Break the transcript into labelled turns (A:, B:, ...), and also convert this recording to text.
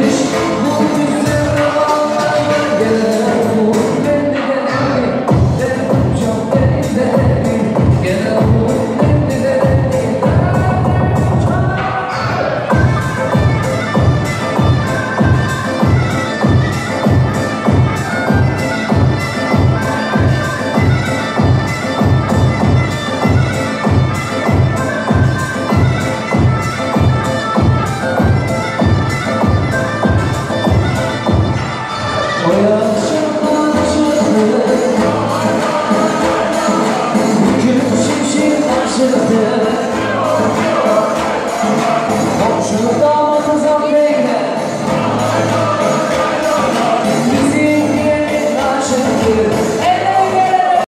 A: Deus.